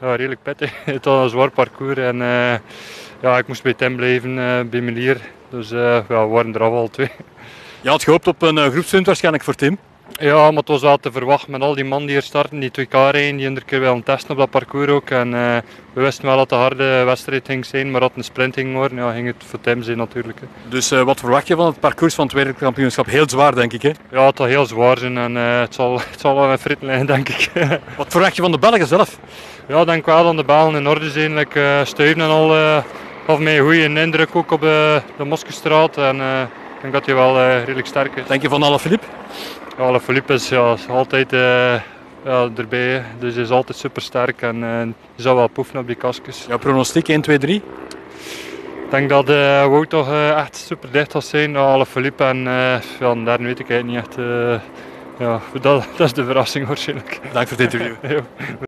Ja, redelijk pittig. Het was een zwaar parcours en uh, ja, ik moest bij Tim blijven, uh, bij Melier. Dus uh, ja, we waren er al twee. Je had gehoopt op een groepspunt waarschijnlijk voor Tim? Ja, maar het was wel te verwachten met al die mannen die hier starten, die 2K rijden, die een keer willen testen op dat parcours ook. En uh, we wisten wel dat een harde wedstrijd ging zijn, maar dat een sprint ging worden, ja, ging het voor Tim zijn natuurlijk. Hè. Dus uh, wat verwacht je van het parcours van het wereldkampioenschap? Heel zwaar denk ik hè? Ja, het zal heel zwaar zijn en uh, het, zal, het zal wel een frit liggen denk ik. wat verwacht je van de Belgen zelf? Ja, ik denk wel dat de Belgen in orde zijn. Like, Stuiven en al gaf mij een goede indruk ook op de Moskestraat. En ik denk dat hij wel redelijk sterk is. Denk je van Alaphilippe? Ja, Alaphilippe is ja, altijd uh, ja, erbij, dus hij is altijd super sterk en uh, zou wel poefen op die kaskus. Jouw pronostiek 1, 2, 3? Ik denk dat uh, Wout toch uh, echt super dicht zal zijn, ja, Alaphilippe en ja, daar weet ik eigenlijk niet echt. ja, dat, dat is de verrassing waarschijnlijk. Dank voor het interview.